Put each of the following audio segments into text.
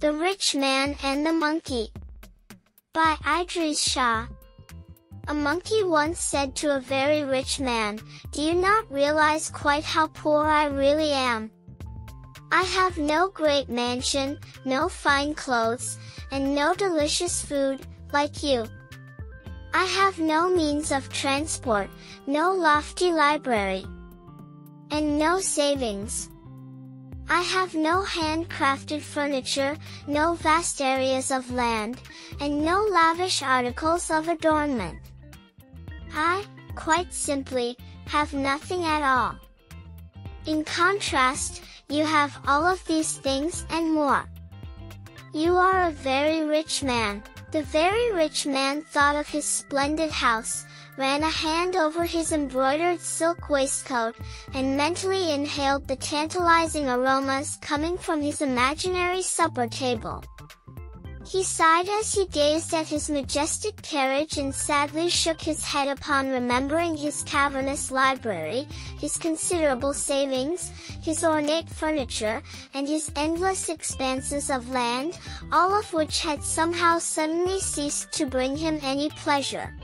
The Rich Man and the Monkey by Idries Shah A monkey once said to a very rich man, Do you not realize quite how poor I really am? I have no great mansion, no fine clothes, and no delicious food, like you. I have no means of transport, no lofty library, and no savings. I have no handcrafted furniture, no vast areas of land, and no lavish articles of adornment. I, quite simply, have nothing at all. In contrast, you have all of these things and more. You are a very rich man. The very rich man thought of his splendid house, ran a hand over his embroidered silk waistcoat, and mentally inhaled the tantalizing aromas coming from his imaginary supper table. He sighed as he gazed at his majestic carriage and sadly shook his head upon remembering his cavernous library, his considerable savings, his ornate furniture, and his endless expanses of land, all of which had somehow suddenly ceased to bring him any pleasure.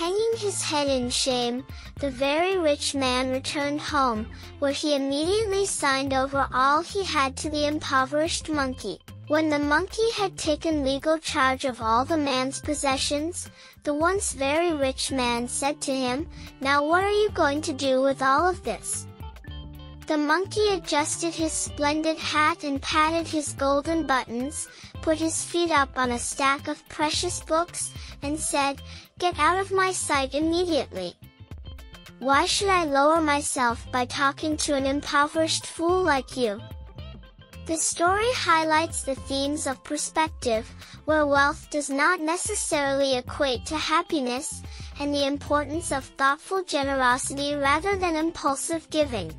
Hanging his head in shame, the very rich man returned home, where he immediately signed over all he had to the impoverished monkey. When the monkey had taken legal charge of all the man's possessions, the once very rich man said to him, Now what are you going to do with all of this? The monkey adjusted his splendid hat and patted his golden buttons, put his feet up on a stack of precious books, and said, Get out of my sight immediately. Why should I lower myself by talking to an impoverished fool like you? The story highlights the themes of perspective, where wealth does not necessarily equate to happiness, and the importance of thoughtful generosity rather than impulsive giving.